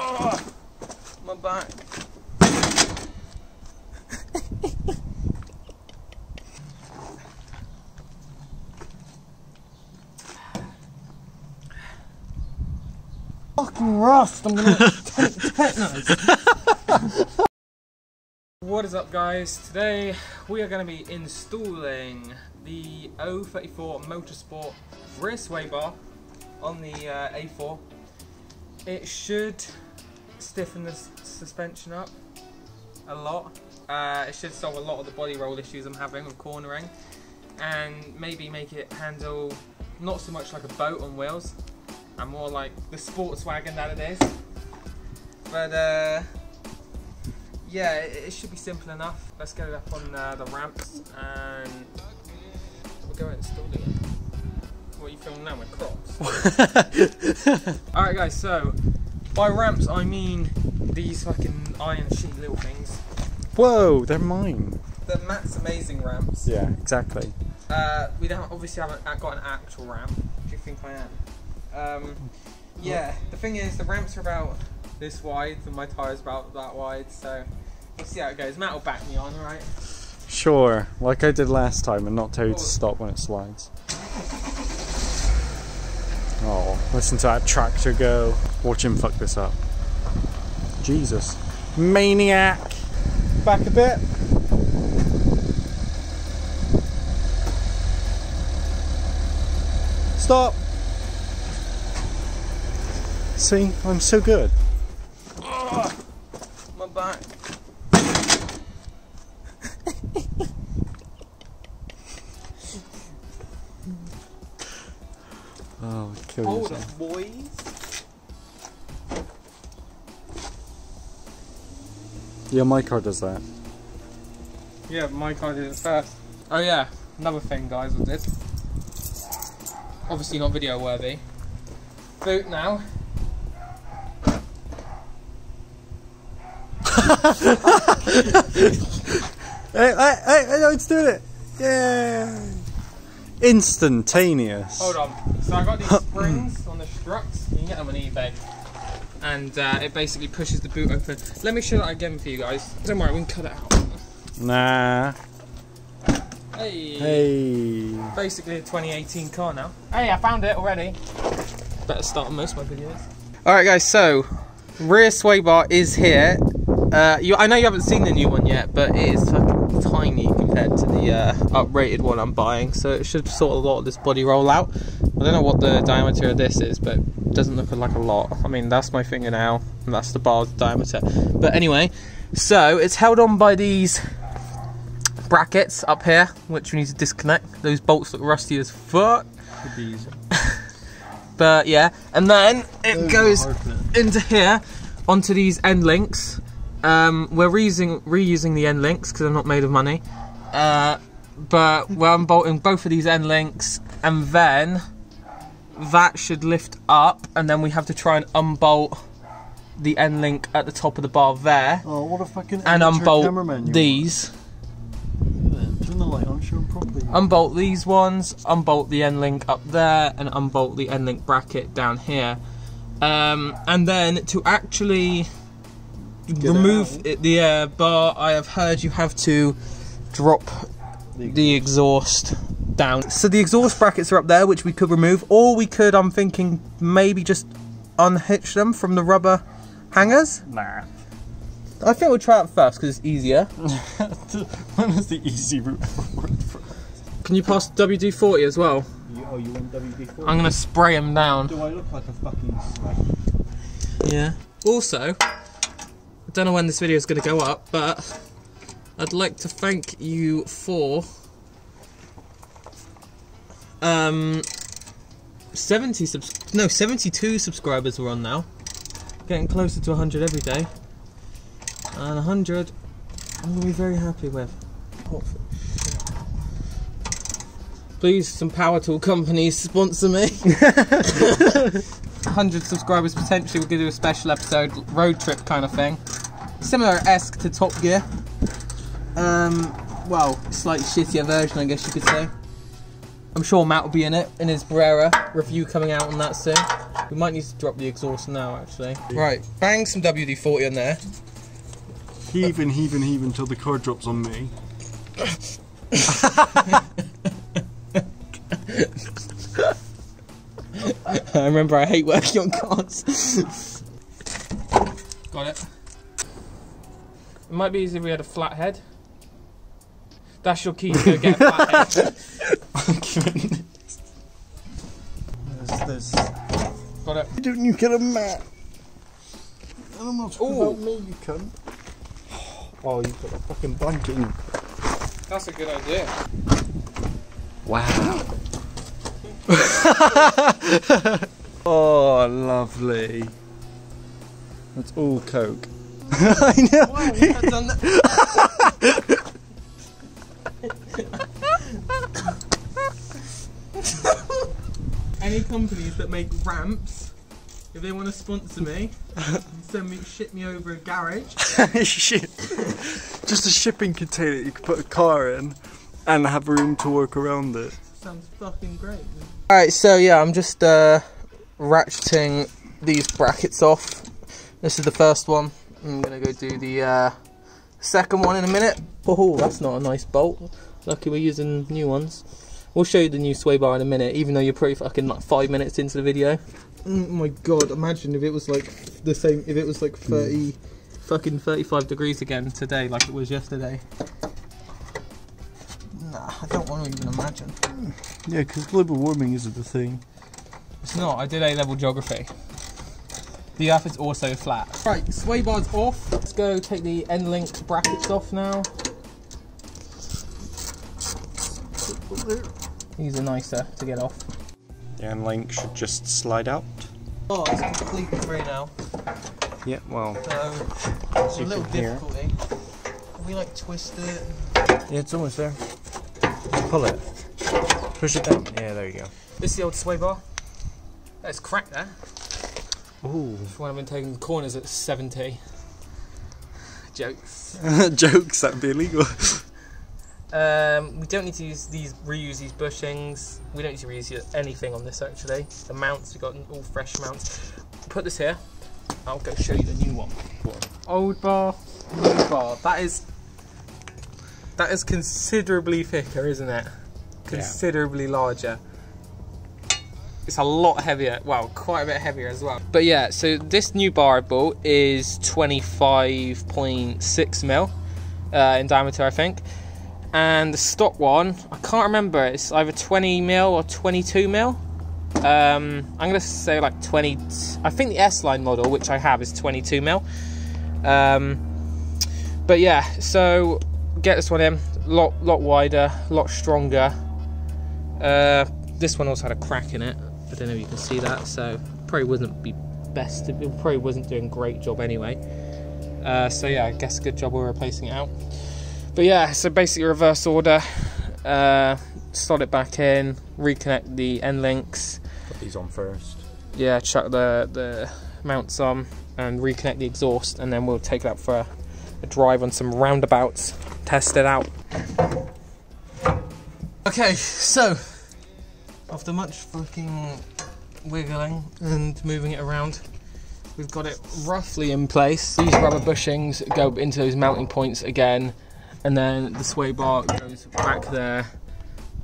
Oh, my back. Fucking rust. I'm gonna tetanus. What is up guys? Today we are going to be installing the 034 Motorsport rear sway bar on the uh, A4. It should stiffen the s- suspension up a lot. Uh, it should solve a lot of the body roll issues I'm having with cornering and maybe make it handle not so much like a boat on wheels and more like the sports wagon that it is. But uh, yeah, it, it should be simple enough. Let's get it up on uh, the ramps and we'll go installing it. What are you filming now, my crocs? Alright guys, so by ramps I mean these fucking iron sheet little things. Whoa, they're mine. The Matt's amazing ramps. Yeah, exactly. Uh, we don't obviously haven't got an actual ramp. Do you think I am? Um, yeah, the thing is, the ramps are about this wide, and my tyres about that wide. So we'll see how it goes. Matt will back me on, right? Sure, like I did last time and not tell you to stop when it slides. Oh, listen to that tractor go. Watch him fuck this up. Jesus. Maniac! Back a bit. Stop! See, I'm so good. My back. Boys. Yeah, my car does that. Yeah, my car did it first. Oh yeah, another thing, guys, with this. Obviously not video worthy. Boot now. Hey, hey, hey, hey, it's doing it! Yeah! Instantaneous. Hold on. So I got these springs on the struts. You can get them on eBay. And uh, it basically pushes the boot open. Let me show that again for you guys. Don't worry, we can cut it out. Nah. Hey. Hey. Basically a 2018 car now. Hey, I found it already. Better start on most of my videos. Alright guys, so rear sway bar is here. Uh, you, I know you haven't seen the new one yet, but it is fucking tiny compared to the uh, uprated one I'm buying, so it should sort a lot of this body roll out. I don't know what the diameter of this is, but it doesn't look like a lot. I mean, that's my fingernail, and that's the bar's diameter. But anyway, so it's held on by these brackets up here, which we need to disconnect. Those bolts look rusty as fuck. But yeah, and then it goes into here onto these end links. Um, we're reusing reusing the end links because they're not made of money. Uh, but we're unbolting both of these end links, and then that should lift up, and then we have to try and unbolt the end link at the top of the bar there, Oh, what a fucking and unbolt these. are. Look at that. Turn the light on, show properly. unbolt these ones, unbolt the end link up there, and unbolt the end link bracket down here. Um, and then to actually remove out. it, the uh, bar, I have heard you have to drop the exhaust down. So the exhaust brackets are up there, which we could remove, or we could, I'm thinking, maybe just unhitch them from the rubber hangers. Nah. I think we'll try it first because it's easier. when is the easy route Can you pass WD 40 as well? you? Oh, you want WD-40? I'm gonna spray them down. Do I look like a fucking slag? Yeah. Also, I don't know when this video is going to go up, but I'd like to thank you for um 70 subs no 72 subscribers we're on now. Getting closer to 100 every day. And 100 I'm to be very happy with. Hopefully. Please, some power tool companies sponsor me. 100 subscribers potentially we're to do a special episode road trip kind of thing similar esque to top gear um well slightly shittier version i guess you could say I'm sure Matt will be in it in his Barrera review coming out on that soon. We might need to drop the exhaust now, actually. Right, bang some WD-40 on there. Heave and heave and heave until the car drops on me. I remember I hate working on cars. Got it. It might be easier if we had a flat head. That's your key to go get a flat head. There's this. Got it. Why don't you get a mat? I'm not talking Ooh. about me, you cunt. Oh, you've got a fucking blanket in. That's a good idea. Wow. oh, lovely. That's all Coke. I know. Wow, companies that make ramps, if they want to sponsor me, send me ship me over a garage. Shit. Just a shipping container you could put a car in and have room to work around it. Sounds fucking great. Alright, so yeah, I'm just uh, ratcheting these brackets off. This is the first one. I'm gonna go do the uh, second one in a minute. Oh, that's not a nice bolt. Lucky we're using new ones. We'll show you the new sway bar in a minute, even though you're pretty fucking like five minutes into the video. Oh my god, imagine if it was like the same, if it was like hmm. 30, fucking 35 degrees again today, like it was yesterday. Nah, I don't want to even imagine. Hmm. Yeah, because global warming isn't the thing. It's not. I did A level geography. The earth is also flat. Right, sway bars off. Let's go take the end link brackets off now. These are nicer to get off. The end link should just slide out. Oh, it's completely free now. Yeah, well, So, it's a little can hear. difficulty. Can we like twist it? yeah, it's almost there. Pull it. Push it down. Yeah, there you go. This is the old sway bar. That's cracked there. Ooh. When I've been taking corners at 70. Jokes. Jokes, that'd be illegal. Um, we don't need to use these reuse these bushings. We don't need to reuse anything on this actually. The mounts we got all fresh mounts. Put this here. I'll go show you the new one. Old bar, new bar. That is that is considerably thicker, isn't it? Considerably larger. It's a lot heavier. Well, quite a bit heavier as well. But yeah, so this new bar I bought is 25.6 mil uh, in diameter, I think and the stock one I can't remember. It's either 20 mil or 22 mil. Um, I'm gonna say like 20 I think the S line model which I have is 22 mil. Um, but yeah so get this one in. Lot lot wider lot stronger. Uh, this one also had a crack in it. I don't know if you can see that so probably wouldn't be best it probably wasn't doing great job anyway. Uh, so yeah I guess good job we're replacing it out but yeah, so basically reverse order. Uh, slot it back in, reconnect the end links. Put these on first. Yeah, chuck the the mounts on and reconnect the exhaust, and then we'll take it out for a, a drive on some roundabouts, test it out. Okay, so after much fucking wiggling and moving it around, we've got it roughly in place. These rubber bushings go into those mounting points again and then the sway bar goes back there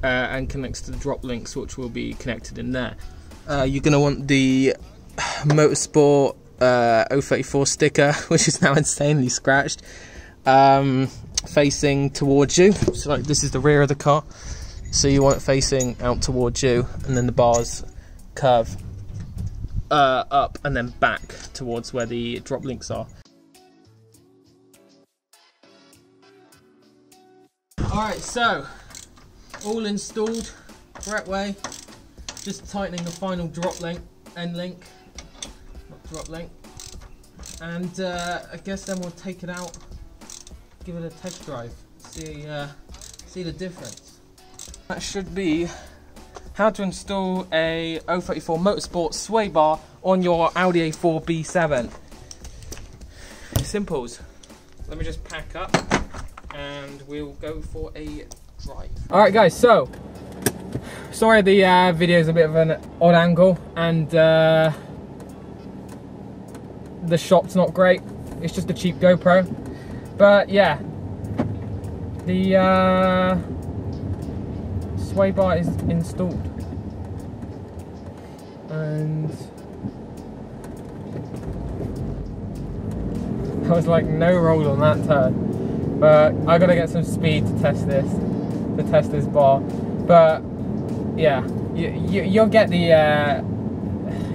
uh, and connects to the drop links which will be connected in there. Uh, you're going to want the motorsport uh, 034 sticker which is now insanely scratched um, facing towards you. So like this is the rear of the car. So you want it facing out towards you and then the bars curve uh, up and then back towards where the drop links are Alright, so all installed correct way. Just tightening the final drop link, end link, not drop link. And uh, I guess then we'll take it out, give it a test drive, see uh, see the difference. That should be how to install a 034 Motorsport sway bar on your Audi A4 B7. Simples. Let me just pack up and we'll go for a drive. All right, guys. So sorry the uh, video is a bit of an odd angle and uh, the shot's not great. It's just a cheap GoPro. But yeah, the uh, sway bar is installed. And I was like no roll on that turn. But I gotta get some speed to test this, to test this bar. But yeah, you, you, you'll get the, uh,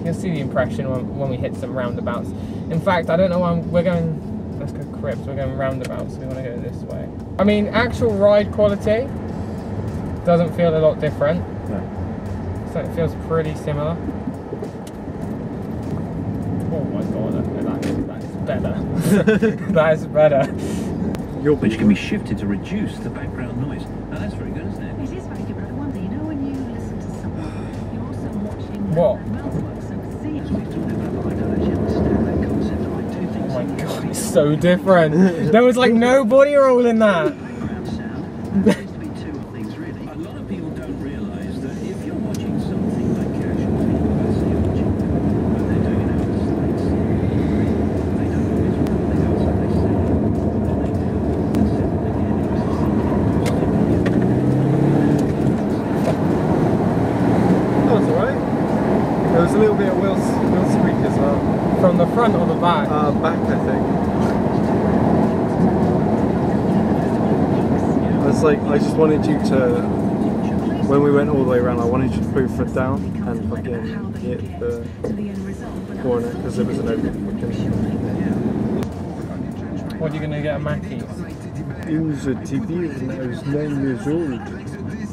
you'll see the impression when, when we hit some roundabouts. In fact, I don't know why I'm, we're going, let's go Crips, we're going roundabouts, so we want to go this way. I mean, actual ride quality doesn't feel a lot different. No. So it feels pretty similar. Oh my god, that is, that is better. that is better. You'll which can be shifted to reduce the background noise. Now that's very good, isn't it? It is very good, but I wonder, you know, when you listen to someone, you're also watching What? their mouth work, so seeing. We've talked about, but I don't actually understand that concept. I do think Oh my god, it's so different. There was like no body roll in that. background sound there needs to be two things really. A lot of people don't realise that if you're watching something like casual people, let's say you're watching them, but they're doing it out of sight, they don't always they don't so they say what they do. And second again, That was alright. There was a little bit of wheel, wheel squeak as well. From the front or the back? Uh, back, I think. I was like, I just wanted you to, when we went all the way around, I wanted you to put your foot down and fucking hit the corner because there was an open fucking. What are you gonna get a? It was a TV when I was nine years old.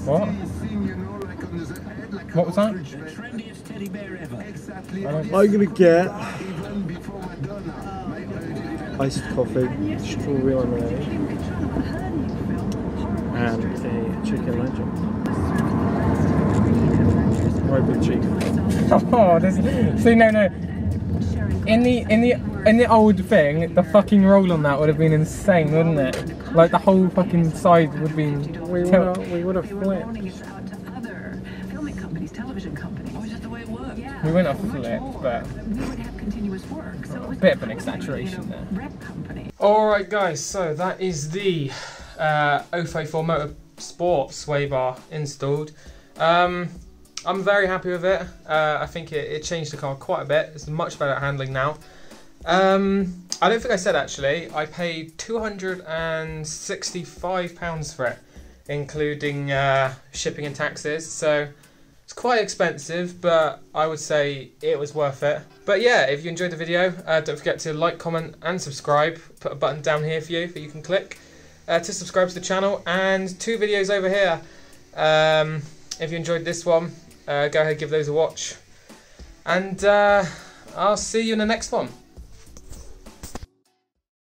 What? What was that? trendiest teddy bear ever. I don't- I'm gonna get iced coffee, strawberry lemonade, and a chicken legend. Right with cheese. Oh, this, see, no, no. In the in the in the old thing, the fucking roll on that would have been insane, wouldn't it? Like the whole fucking side would have been. We would tilt- have, we would have You were flipped. loaning it out to other filming companies, television companies. Is that the way it works? Yeah. We wouldn't have much flipped, more. but- we would have continuous work. So it was Bit of an exaggeration there. Rep. Alright, guys, so that is the uh, 034 Motorsport sway bar installed. Um, I'm very happy with it. Uh, I think it, it changed the car quite a bit. It's much better at handling now. Um, I don't think I said actually, I paid £265 for it, including uh, shipping and taxes. So it's quite expensive, but I would say it was worth it. But yeah, if you enjoyed the video, uh, don't forget to like, comment, and subscribe. Put a button down here for you that you can click uh, to subscribe to the channel, and two videos over here. Um, if you enjoyed this one, uh, go ahead give those a watch, and uh, I'll see you in the next one.